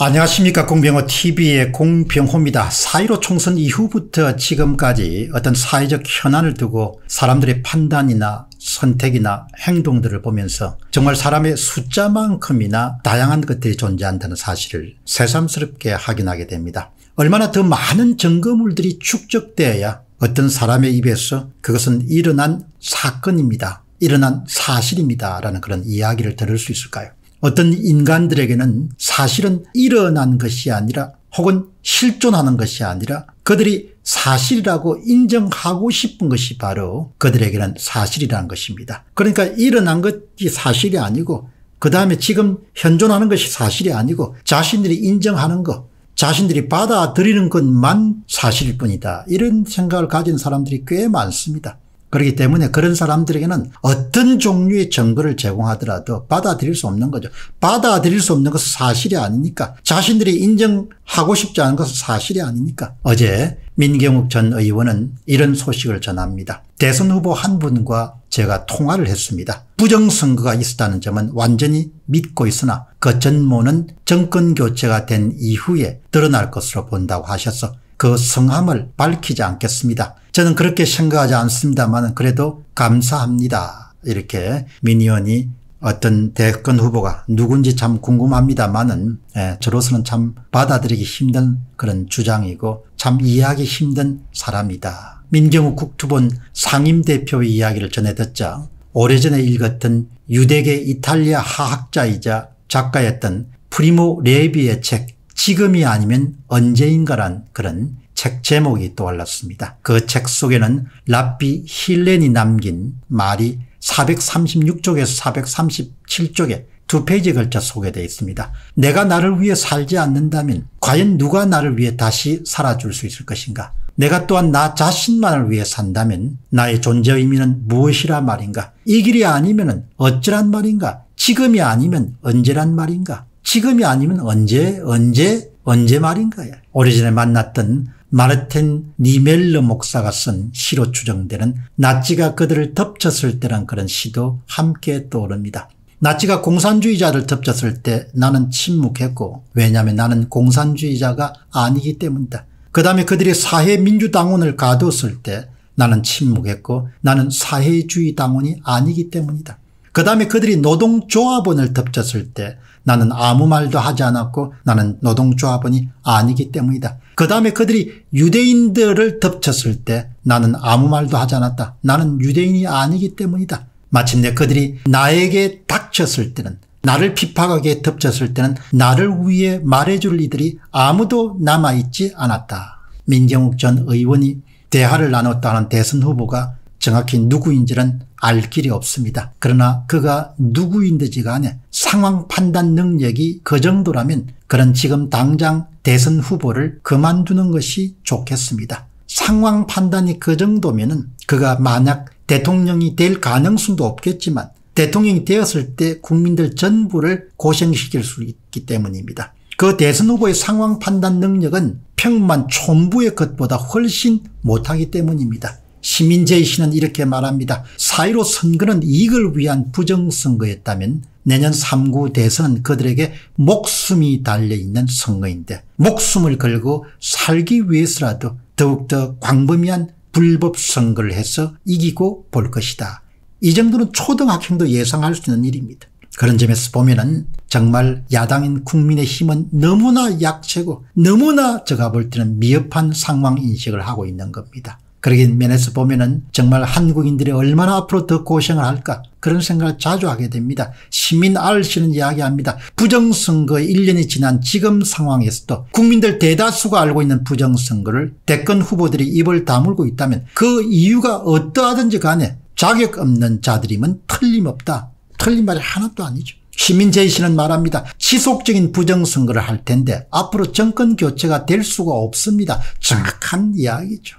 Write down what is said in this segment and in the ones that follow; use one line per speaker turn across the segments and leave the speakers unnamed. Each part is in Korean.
안녕하십니까 공병호 tv의 공병호입니다. 4.15 총선 이후부터 지금까지 어떤 사회적 현안을 두고 사람들의 판단이나 선택이나 행동들을 보면서 정말 사람의 숫자만큼이나 다양한 것들이 존재한다는 사실을 새삼스럽게 확인하게 됩니다. 얼마나 더 많은 증거물들이 축적되어야 어떤 사람의 입에서 그것은 일어난 사건입니다. 일어난 사실입니다. 라는 그런 이야기를 들을 수 있을까요? 어떤 인간들에게는 사실은 일어난 것이 아니라 혹은 실존하는 것이 아니라 그들이 사실이라고 인정하고 싶은 것이 바로 그들에게는 사실이라는 것입니다. 그러니까 일어난 것이 사실이 아니고 그 다음에 지금 현존하는 것이 사실이 아니고 자신들이 인정하는 것 자신들이 받아들이는 것만 사실일 뿐이다. 이런 생각을 가진 사람들이 꽤 많습니다. 그렇기 때문에 그런 사람들에게는 어떤 종류의 증거를 제공하더라도 받아들일 수 없는 거죠. 받아들일 수 없는 것은 사실이 아니니까 자신들이 인정하고 싶지 않은 것은 사실이 아니니까 어제 민경욱 전 의원은 이런 소식을 전합니다. 대선 후보 한 분과 제가 통화를 했습니다. 부정선거가 있었다는 점은 완전히 믿고 있으나 그 전모는 정권교체가 된 이후에 드러날 것으로 본다고 하셔서 그 성함을 밝히지 않겠습니다. 저는 그렇게 생각하지 않습니다만 그래도 감사합니다. 이렇게 민 의원이 어떤 대권 후보가 누군지 참 궁금합니다만은 예, 저로서는 참 받아들이기 힘든 그런 주장이고 참 이해하기 힘든 사람이다. 민경욱 국투본 상임대표의 이야기를 전해 듣자 오래전에 읽었던 유대계 이탈리아 화학자이자 작가였던 프리모 레비의 책 지금이 아니면 언제인가란 그런 책 제목이 떠올랐습니다. 그 책 속에는 랍비 힐렐이 남긴 말이 436쪽에서 437쪽에 두 페이지에 걸쳐 소개되어 있습니다. 내가 나를 위해 살지 않는다면 과연 누가 나를 위해 다시 살아줄 수 있을 것인가? 내가 또한 나 자신만을 위해 산다면 나의 존재 의미는 무엇이라 말인가? 이 길이 아니면 어쩌란 말인가? 지금이 아니면 언제란 말인가? 지금이 아니면 언제 언제 언제 말인가요? 오래전에 만났던 마르텐 니멜르 목사가 쓴 시로 추정되는 나치가 그들을 덮쳤을 때란 그런 시도 함께 떠오릅니다. 나치가 공산주의자를 덮쳤을 때 나는 침묵했고 왜냐하면 나는 공산주의자가 아니기 때문이다. 그 다음에 그들이 사회민주당원을 가두었을 때 나는 침묵했고 나는 사회주의 당원이 아니기 때문이다. 그 다음에 그들이 노동조합원을 덮쳤을 때 나는 아무 말도 하지 않았고 나는 노동조합원이 아니기 때문이다. 그 다음에 그들이 유대인들을 덮쳤을 때 나는 아무 말도 하지 않았다. 나는 유대인이 아니기 때문이다. 마침내 그들이 나에게 닥쳤을 때는 나를 비판하게 덮쳤을 때는 나를 위해 말해줄 이들이 아무도 남아있지 않았다. 민경욱 전 의원이 대화를 나눴다는 대선 후보가 정확히 누구인지는 알 길이 없습니다. 그러나 그가 누구인지 간에 상황 판단 능력이 그 정도라면 그런 지금 당장 대선 후보를 그만두는 것이 좋겠습니다. 상황 판단이 그 정도면 그가 만약 대통령이 될 가능성도 없겠지만 대통령이 되었을 때 국민들 전부를 고생시킬 수 있기 때문입니다. 그 대선 후보의 상황 판단 능력은 평만 촌부의 것보다 훨씬 못하기 때문입니다. 시민제의 씨는 이렇게 말합니다. 4.15 선거는 이익을 위한 부정선거였다면 내년 3구 대선은 그들에게 목숨이 달려있는 선거인데 목숨을 걸고 살기 위해서라도 더욱더 광범위한 불법 선거를 해서 이기고 볼 것이다. 이 정도는 초등학생도 예상할 수 있는 일입니다. 그런 점에서 보면은 정말 야당인 국민의힘은 너무나 약체고 너무나 제가 볼 때는 미흡한 상황 인식을 하고 있는 겁니다. 그러긴 면에서 보면은 정말 한국인들이 얼마나 앞으로 더 고생을 할까 그런 생각을 자주 하게 됩니다. 시민 R 씨는 이야기합니다. 부정선거 1년이 지난 지금 상황에서도 국민들 대다수가 알고 있는 부정선거를 대권 후보들이 입을 다물고 있다면 그 이유가 어떠하든지 간에 자격 없는 자들이면 틀림없다. 틀린 말이 하나도 아니죠. 시민제이 씨는 말합니다. 지속적인 부정선거를 할 텐데 앞으로 정권 교체가 될 수가 없습니다. 정확한 이야기죠.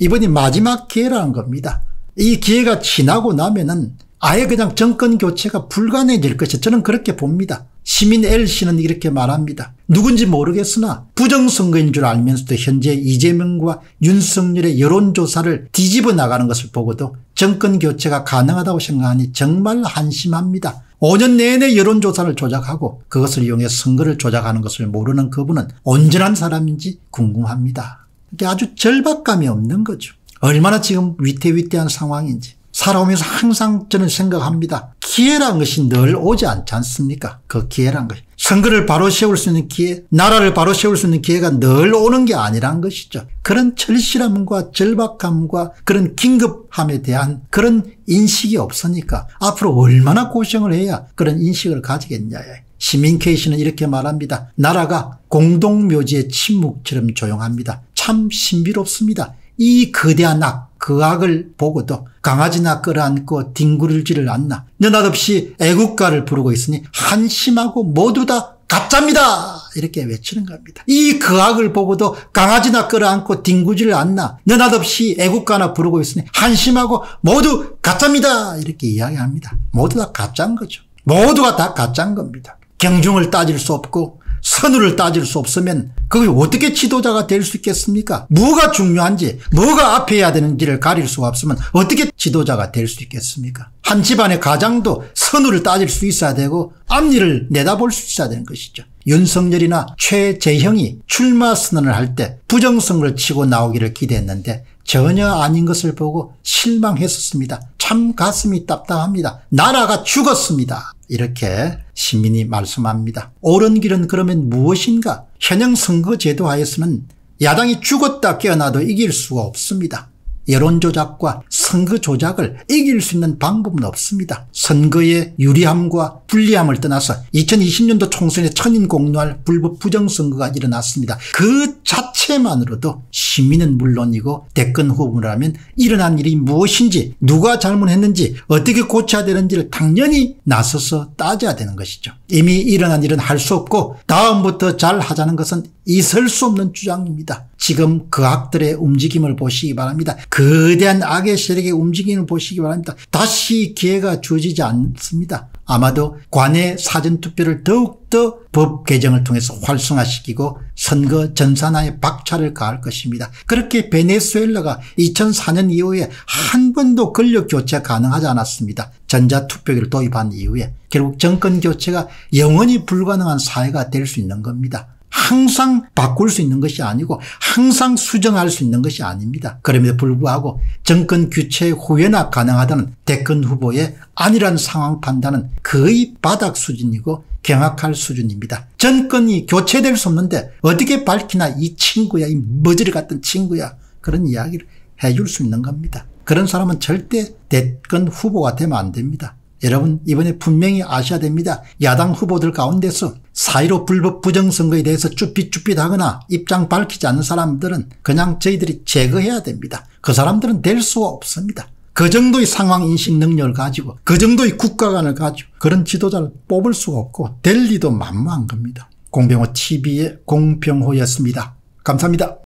이번이 마지막 기회라는 겁니다. 이 기회가 지나고 나면은 아예 그냥 정권 교체가 불가능해질 것이 저는 그렇게 봅니다. 시민 L씨는 이렇게 말합니다. 누군지 모르겠으나 부정선거인 줄 알면서도 현재 이재명과 윤석열의 여론조사를 뒤집어 나가는 것을 보고도 정권 교체가 가능하다고 생각하니 정말 한심합니다. 5년 내내 여론조사를 조작하고 그것을 이용해 선거를 조작하는 것을 모르는 그분은 온전한 사람인지 궁금합니다. 이게 아주 절박감이 없는 거죠. 얼마나 지금 위태위태한 상황인지. 살아오면서 항상 저는 생각합니다. 기회란 것이 늘 오지 않지 않습니까? 그 기회란 것이. 선거를 바로 세울 수 있는 기회, 나라를 바로 세울 수 있는 기회가 늘 오는 게 아니란 것이죠. 그런 절실함과 절박함과 그런 긴급함에 대한 그런 인식이 없으니까 앞으로 얼마나 고생을 해야 그런 인식을 가지겠냐. 시민 케이시는 이렇게 말합니다. 나라가 공동묘지의 침묵처럼 조용합니다. 참 신비롭습니다. 이 거대한 악, 그 악을 보고도 강아지나 끌어안고 뒹굴지를 않나 느닷없이 애국가를 부르고 있으니 한심하고 모두 다 가짜입니다 이렇게 외치는 겁니다. 이그 악을 보고도 강아지나 끌어안고 뒹굴지를 않나 느닷없이 애국가나 부르고 있으니 한심하고 모두 가짜입니다 이렇게 이야기합니다. 모두 다 가짜인 거죠. 모두가 다 가짜인 겁니다. 경중을 따질 수 없고 선우를 따질 수 없으면 그게 어떻게 지도자가 될 수 있겠습니까? 뭐가 중요한지 뭐가 앞에 해야 되는지를 가릴 수가 없으면 어떻게 지도자가 될 수 있겠습니까? 한 집안의 가장도 선우를 따질 수 있어야 되고 앞일을 내다볼 수 있어야 되는 것이죠. 윤석열이나 최재형이 출마 선언을 할 때 부정선거를 치고 나오기를 기대했는데 전혀 아닌 것을 보고 실망했었습니다. 참 가슴이 답답합니다. 나라가 죽었습니다. 이렇게 시민이 말씀합니다. 옳은 길은 그러면 무엇인가? 현행 선거제도 하에서는 야당이 죽었다 깨어나도 이길 수가 없습니다. 여론조작과 선거조작을 이길 수 있는 방법은 없습니다. 선거의 유리함과 불리함을 떠나서 2020년도 총선에 천인 공노할 불법 부정선거가 일어났습니다. 그 자체 만으로도 시민은 물론이고 대권 후보라면 일어난 일이 무엇인지 누가 잘못했는지 어떻게 고쳐야 되는지를 당연히 나서서 따져야 되는 것이죠. 이미 일어난 일은 할 수 없고 다음부터 잘 하자는 것은 있을 수 없는 주장입니다. 지금 그 악들의 움직임을 보시기 바랍니다. 거대한 악의 세력의 움직임을 보시기 바랍니다. 다시 기회가 주어지지 않습니다. 아마도 관내 사전투표를 더욱더 법 개정을 통해서 활성화시키고 선거 전산화에 박차를 가할 것입니다. 그렇게 베네수엘라가 2004년 이후에 한 번도 권력 교체가 가능하지 않았습니다. 전자투표기를 도입한 이후에 결국 정권 교체가 영원히 불가능한 사회가 될 수 있는 겁니다. 항상 바꿀 수 있는 것이 아니고 항상 수정할 수 있는 것이 아닙니다. 그럼에도 불구하고 정권 교체 후에나 가능하다는 대권 후보의 아니란 상황 판단은 거의 바닥 수준이고 경악할 수준입니다. 정권이 교체될 수 없는데 어떻게 밝히나 이 친구야 이 머저리 같은 친구야 그런 이야기를 해줄 수 있는 겁니다. 그런 사람은 절대 대권 후보가 되면 안 됩니다. 여러분 이번에 분명히 아셔야 됩니다. 야당 후보들 가운데서 사이로 불법 부정선거에 대해서 쭈삣쭈삣하거나 입장 밝히지 않는 사람들은 그냥 저희들이 제거해야 됩니다. 그 사람들은 될 수가 없습니다. 그 정도의 상황 인식 능력을 가지고 그 정도의 국가관을 가지고 그런 지도자를 뽑을 수가 없고 될 리도 만무한 겁니다. 공병호TV의 공병호였습니다. 감사합니다.